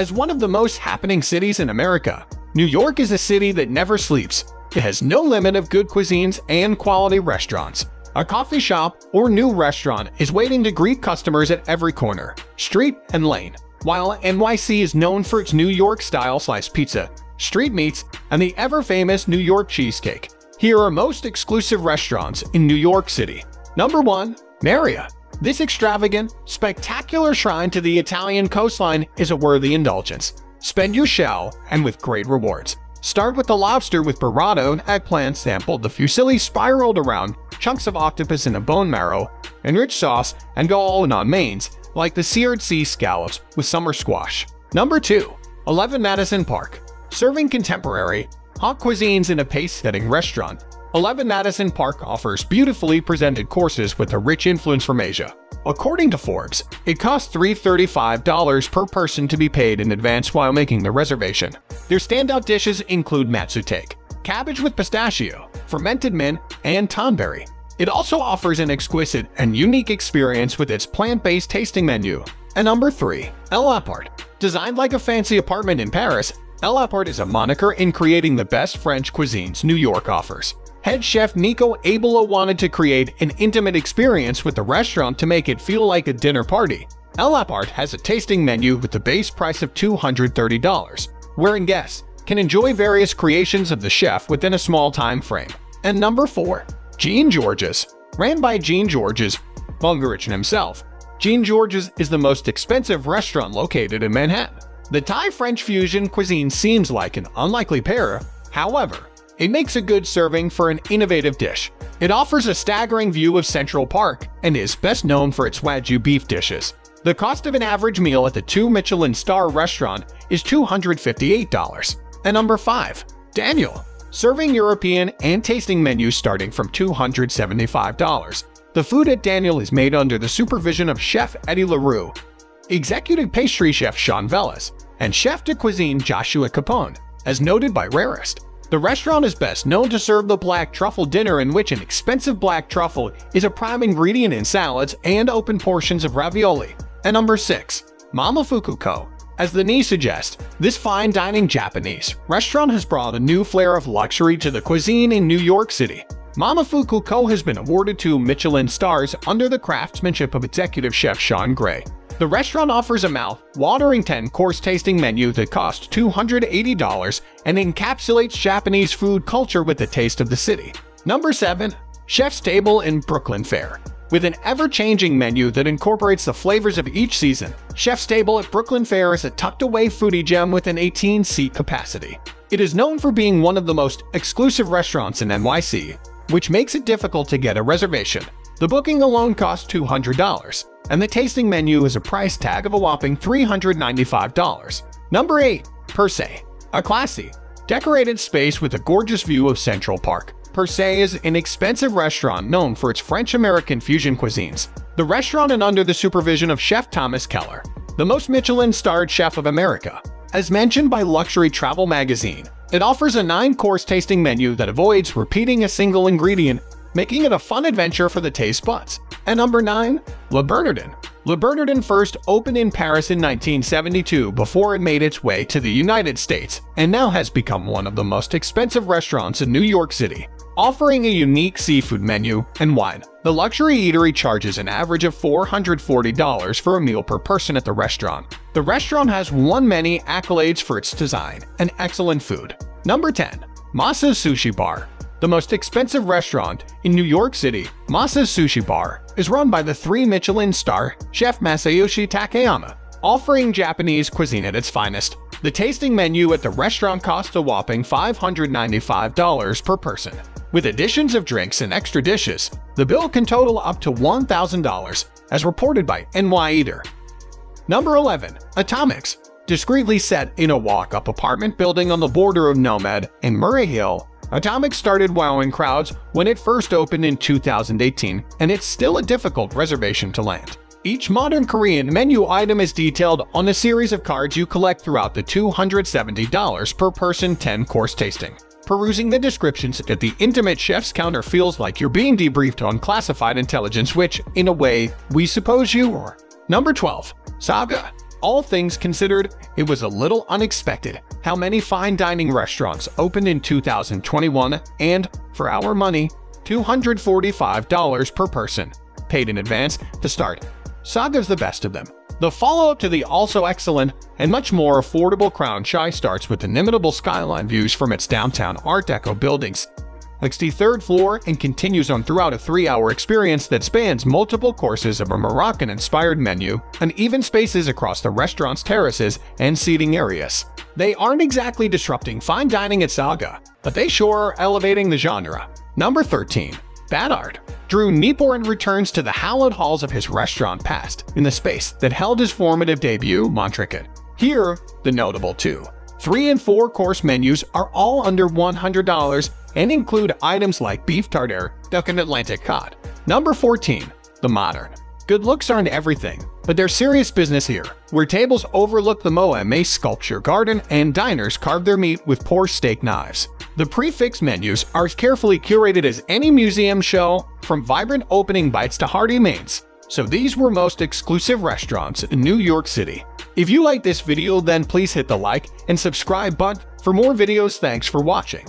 As one of the most happening cities in America, New York is a city that never sleeps. It has no limit of good cuisines and quality restaurants. A coffee shop or new restaurant is waiting to greet customers at every corner, street, and lane. While NYC is known for its New York-style sliced pizza, street meats, and the ever-famous New York cheesecake, here are most exclusive restaurants in New York City. Number 1. Marea. This extravagant, spectacular shrine to the Italian coastline is a worthy indulgence. Spend your shell, and with great rewards. Start with the lobster with burrata and eggplant sampled, the fusilli spiraled around, chunks of octopus in a bone marrow, and rich sauce, and go all in on mains, like the seared sea scallops with summer squash. Number 2. 11 Madison Park. Serving contemporary, hot cuisines in a pace-setting restaurant, 11 Madison Park offers beautifully presented courses with a rich influence from Asia. According to Forbes, it costs $335 per person to be paid in advance while making the reservation. Their standout dishes include matsutake, cabbage with pistachio, fermented mint, and tonberry. It also offers an exquisite and unique experience with its plant-based tasting menu. And number 3. L'Appart. Designed like a fancy apartment in Paris, L'Appart is a moniker in creating the best French cuisines New York offers. Head chef Nico Abela wanted to create an intimate experience with the restaurant to make it feel like a dinner party. L'Appart has a tasting menu with the base price of $230, wherein guests can enjoy various creations of the chef within a small time frame. And number 4. Jean Georges. Ran by Jean Georges, Vongerichten himself, Jean Georges is the most expensive restaurant located in Manhattan. The Thai-French fusion cuisine seems like an unlikely pair, however, it makes a good serving for an innovative dish. It offers a staggering view of Central Park and is best known for its Wagyu beef dishes. The cost of an average meal at the two Michelin star restaurant is $258. And number 5. Daniel. Serving European and tasting menus starting from $275. The food at Daniel is made under the supervision of Chef Eddie Leroux, Executive Pastry Chef Sean Velas, and Chef de Cuisine Joshua Capone, as noted by Rarest. The restaurant is best known to serve the black truffle dinner in which an expensive black truffle is a prime ingredient in salads and open portions of ravioli. And number 6. Momofuku Ko. As the name suggests, this fine dining Japanese restaurant has brought a new flair of luxury to the cuisine in New York City. Momofuku Ko. has been awarded two Michelin stars under the craftsmanship of executive chef Sean Gray. The restaurant offers a mouth-watering 10-course tasting menu that costs $280 and encapsulates Japanese food culture with the taste of the city. Number 7. Chef's Table in Brooklyn Fare with an ever-changing menu that incorporates the flavors of each season, Chef's Table at Brooklyn Fare is a tucked-away foodie gem with an 18-seat capacity. It is known for being one of the most exclusive restaurants in NYC, which makes it difficult to get a reservation. The booking alone costs $200, and the tasting menu is a price tag of a whopping $395. Number 8. Per Se A classy, decorated space with a gorgeous view of Central Park. Per Se is an expensive restaurant known for its French-American fusion cuisines. The restaurant is under the supervision of Chef Thomas Keller, the most Michelin-starred chef of America. As mentioned by Luxury Travel magazine, it offers a nine-course tasting menu that avoids repeating a single ingredient making it a fun adventure for the taste buds. And number 9. Le Bernardin. Le Bernardin first opened in Paris in 1972 before it made its way to the United States and now has become one of the most expensive restaurants in New York City. Offering a unique seafood menu and wine, the luxury eatery charges an average of $440 for a meal per person at the restaurant. The restaurant has won many accolades for its design and excellent food. Number 10. Masa's Sushi Bar the most expensive restaurant in New York City, Masa's Sushi Bar, is run by the three Michelin star chef Masayoshi Takayama, offering Japanese cuisine at its finest. The tasting menu at the restaurant costs a whopping $595 per person. With additions of drinks and extra dishes, the bill can total up to $1,000, as reported by NY Eater. Number 11. Atomix Discreetly set in a walk-up apartment building on the border of Nomad and Murray Hill, Atomic started wowing crowds when it first opened in 2018, and it's still a difficult reservation to land. Each modern Korean menu item is detailed on a series of cards you collect throughout the $270 per person 10-course tasting. Perusing the descriptions at the intimate chef's counter feels like you're being debriefed on classified intelligence which, in a way, we suppose you are. Number 12. Saga all things considered, it was a little unexpected how many fine dining restaurants opened in 2021 and, for our money, $245 per person, paid in advance to start. Saga's the best of them. The follow-up to the also excellent and much more affordable Crown Shy starts with inimitable skyline views from its downtown Art Deco buildings 63rd floor and continues on throughout a three-hour experience that spans multiple courses of a Moroccan-inspired menu and even spaces across the restaurant's terraces and seating areas. They aren't exactly disrupting fine dining at Saga, but they sure are elevating the genre. Number 13. Bâtard Drew Nieporent returns to the hallowed halls of his restaurant past in the space that held his formative debut, Montrachet. Here, the notable two. Three and four course menus are all under $100 and include items like beef tartare, duck and Atlantic cod. Number 14. The Modern. Good looks aren't everything, but there's serious business here, where tables overlook the Moe sculpture garden and diners carve their meat with poor steak knives. The prix fixe menus are as carefully curated as any museum show, from vibrant opening bites to hearty mains. So these were most exclusive restaurants in New York City. If you like this video then please hit the like and subscribe button for more videos thanks for watching.